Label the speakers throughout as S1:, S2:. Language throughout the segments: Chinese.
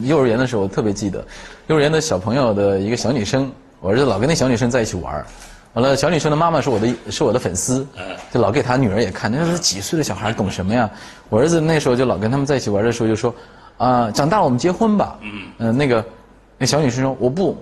S1: 幼儿园的时候我特别记得，幼儿园的小朋友的一个小女生，我儿子老跟那小女生在一起玩儿完了，小女生的妈妈是我的是我的粉丝，就老给她女儿也看。那是几岁的小孩懂什么呀？我儿子那时候就老跟他们在一起玩的时候就说，啊、长大了我们结婚吧。嗯，那个那小女生说我不，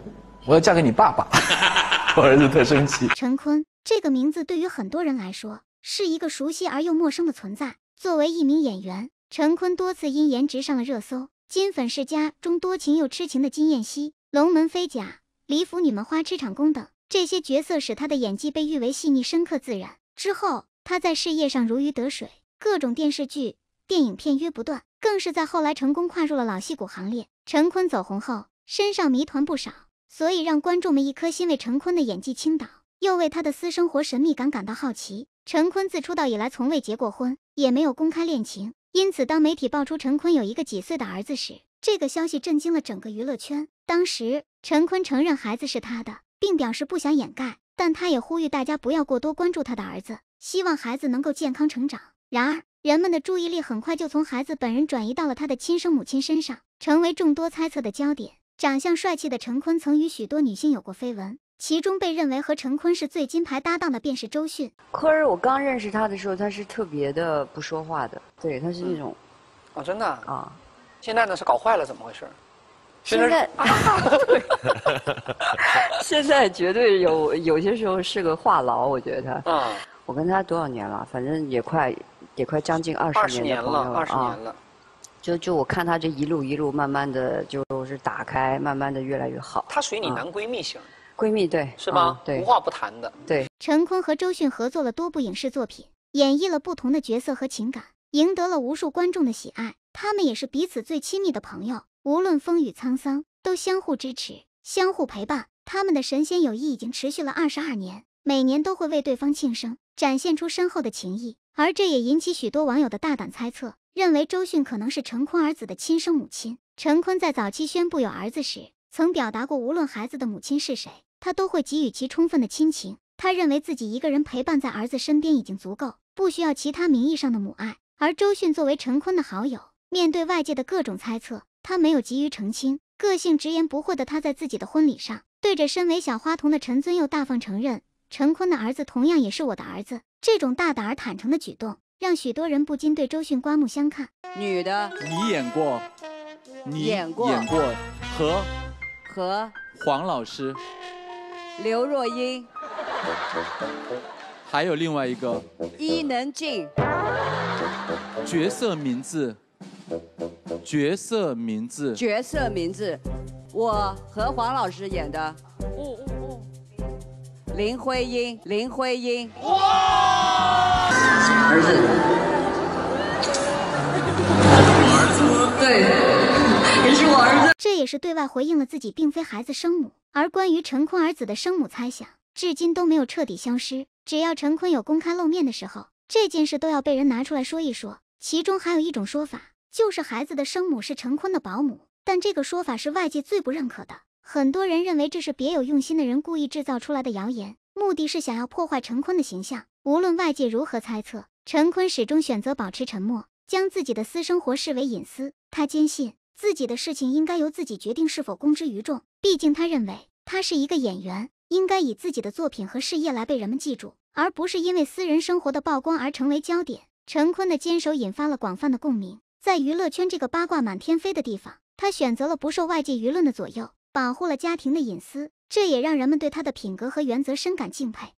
S1: 我要嫁给你爸爸。我儿子特生气。
S2: 陈坤这个名字对于很多人来说是一个熟悉而又陌生的存在。作为一名演员，陈坤多次因颜值上了热搜，《金粉世家》中多情又痴情的金燕西，《龙门飞甲》《李府女们花痴场宫》等这些角色使他的演技被誉为细腻深刻自然。之后，他在事业上如鱼得水，各种电视剧、电影片约不断，更是在后来成功跨入了老戏骨行列。陈坤走红后，身上谜团不少，所以让观众们一颗心为陈坤的演技倾倒，又为他的私生活神秘感感到好奇。陈坤自出道以来从未结过婚，也没有公开恋情，因此当媒体爆出陈坤有一个几岁的儿子时，这个消息震惊了整个娱乐圈。当时，陈坤承认孩子是他的，并表示不想掩盖，但他也呼吁大家不要过多关注他的儿子，希望孩子能够健康成长。然而，人们的注意力很快就从孩子本人转移到了他的亲生母亲身上，成为众多猜测的焦点。长相帅气的陈坤曾与许多女星有过绯闻，其中被认为和陈坤是最金牌搭档的便是周迅。
S3: 坤儿，我刚认识他的时候，他是特别的不说话的，对，他是那种
S4: 哦，真的啊？
S3: 啊，
S4: 现在呢是搞坏了，怎么回事？
S3: 现在 现在绝对有有些时候是个话痨，我觉得他。
S4: 啊，
S3: 我跟他多少年了？反正也快也快将近二
S4: 二十
S3: 十年
S4: 年了，
S3: 的朋友
S4: 二十
S3: 啊
S4: 年。了。
S3: 就就我看他这一路一路慢慢的就是打开，慢慢的越来越好。
S4: 她属于你
S3: 啊
S4: 男闺蜜型，
S3: 闺蜜对
S4: 是吗
S3: 啊？对
S4: 无话不谈的。
S3: 对，
S2: 陈坤和周迅合作了多部影视作品，演绎了不同的角色和情感，赢得了无数观众的喜爱。他们也是彼此最亲密的朋友，无论风雨沧桑，都相互支持、相互陪伴。他们的神仙友谊已经持续了二十二年，每年都会为对方庆生，展现出深厚的情谊。而这也引起许多网友的大胆猜测，认为周迅可能是陈坤儿子的亲生母亲。陈坤在早期宣布有儿子时，曾表达过，无论孩子的母亲是谁，他都会给予其充分的亲情。他认为自己一个人陪伴在儿子身边已经足够，不需要其他名义上的母爱。而周迅作为陈坤的好友，面对外界的各种猜测，他没有急于澄清，个性直言不讳的他在自己的婚礼上，对着身为小花童的陈尊佑大方承认，陈坤的儿子同样也是我的儿子。这种大胆而坦诚的举动，让许多人不禁对周迅刮目相看。
S3: 女的
S5: 你演过，你
S3: 演过
S5: 演过和
S3: 和
S5: 黄老师，
S3: 刘若英、
S5: 还有另外一个。
S3: 伊能静、
S5: 角色名字，角色名字，
S3: 角色名字，我和黄老师演的。林徽因，林徽因。哇儿子，
S2: 也是对外回应了自己并非孩子生母。而关于陈坤儿子的生母猜想，至今都没有彻底消失。只要陈坤有公开露面的时候，这件事都要被人拿出来说一说。其中还有一种说法，就是孩子的生母是陈坤的保姆，但这个说法是外界最不认可的。很多人认为这是别有用心的人故意制造出来的谣言，目的是想要破坏陈坤的形象。无论外界如何猜测，陈坤始终选择保持沉默，将自己的私生活视为隐私。他坚信自己的事情应该由自己决定是否公之于众，毕竟他认为他是一个演员，应该以自己的作品和事业来被人们记住，而不是因为私人生活的曝光而成为焦点。陈坤的坚守引发了广泛的共鸣，在娱乐圈这个八卦满天飞的地方，他选择了不受外界舆论的左右，保护了家庭的隐私，这也让人们对他的品格和原则深感敬佩。